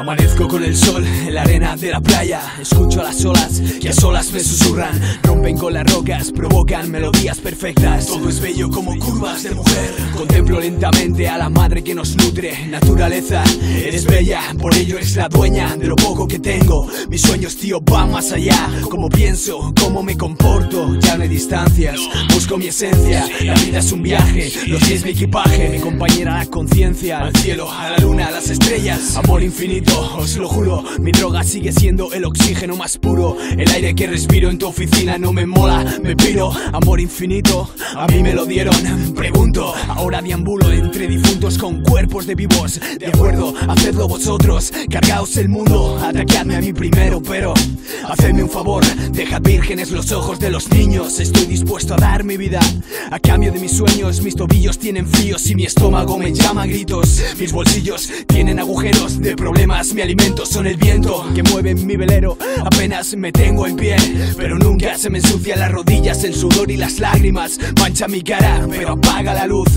Amanezco con el sol en la arena de la playa. Escucho a las olas que a solas me susurran. Rompen con las rocas, provocan melodías perfectas. Todo es bello como curvas de mujer. Contemplo lentamente a la madre que nos nutre. Naturaleza, eres bella, por ello eres la dueña de lo poco que tengo. Mis sueños, tío, van más allá. Como pienso, cómo me comporto. Ya no hay distancias, busco mi esencia. La vida es un viaje, los es mi equipaje. Mi compañera, la conciencia. Al cielo, a la luna, a las estrellas. Amor infinito, os lo juro. Mi droga sigue siendo el oxígeno más puro. El aire que respiro en tu oficina no me mola, me piro. Amor infinito, a mí me lo dieron. Pregunto, ahora deambulo entre difuntos con cuerpos de vivos. De acuerdo, hacedlo vosotros. Cargaos el mundo, ataqueadme a mí primero, pero hacedme un favor. Dejad vírgenes los ojos de los niños. Estoy dispuesto a dar mi vida a cambio de mis sueños. Mis tobillos tienen fríos y mi estómago me llama a gritos. Mis bolsillos tienen agujeros de problemas. Mi alimento son el viento que mueve mi velero. Apenas me tengo en pie, pero nunca se me ensucia las rodillas, el sudor y las lágrimas. Mancha mi cara, pero apaga la luz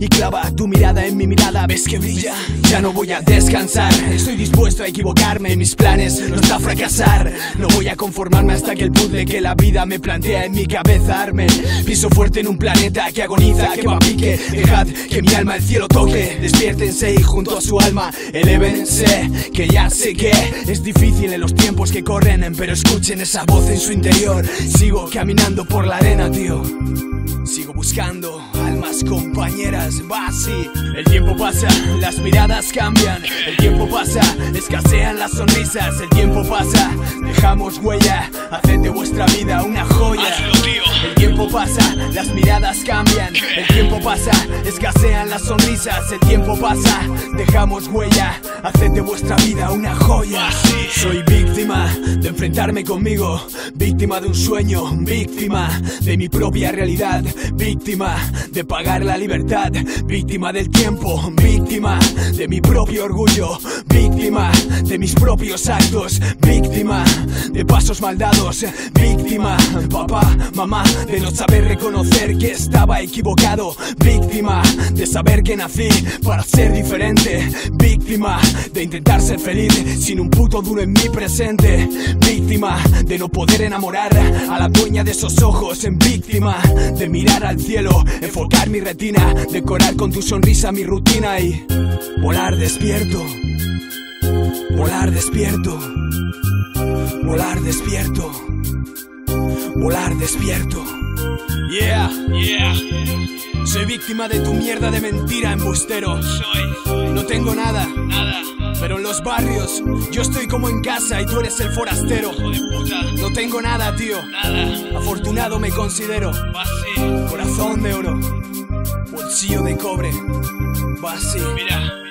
y clava tu mirada en mi mirada. ¿Ves que brilla? Ya no voy a descansar. Estoy dispuesto a equivocarme. Mis planes está a fracasar. No voy a conformarme hasta que el puzzle que la vida me plantea en mi cabeza arme. Piso fuerte en un planeta que agoniza, que va a pique. Dejad que mi alma el cielo toque. Despiértense y junto a su alma elévense. Que ya sé que es difícil en los tiempos que corren, pero escuchen esa voz en su interior. Sigo caminando por la arena, tío. Sigo buscando almas compañeras, va así. El tiempo pasa, las miradas cambian. El tiempo pasa, escasean las sonrisas. El tiempo pasa, dejamos huella. Haced de vuestra vida una joya. El tiempo pasa, las miradas cambian. El tiempo pasa, escasean las sonrisas. El tiempo pasa, dejamos huella. Haced de vuestra vida una joya. Soy víctima de enfrentarme conmigo. Víctima de un sueño, víctima de mi propia realidad. Víctima de pagar la libertad. Víctima del tiempo, víctima de mi propio orgullo. Víctima de mis propios actos. Víctima de pasos maldados. Víctima, papá, mamá, de no saber reconocer que estaba equivocado. Víctima de saber que nací para ser diferente. Víctima de intentar ser feliz sin un puto duro en mi presente. Víctima de no poder enamorar a la dueña de esos ojos. En víctima de mirar al cielo, enfocar mi retina, decorar con tu sonrisa mi rutina y volar despierto. Volar despierto. Volar despierto. Volar despierto. Yeah, yeah. Soy víctima de tu mierda de mentira, embustero. Soy. No tengo nada. Nada. Pero en los barrios, yo estoy como en casa y tú eres el forastero. No tengo nada, tío. Nada. Afortunado me considero. Corazón de oro. Bolsillo de cobre. Así. Mira.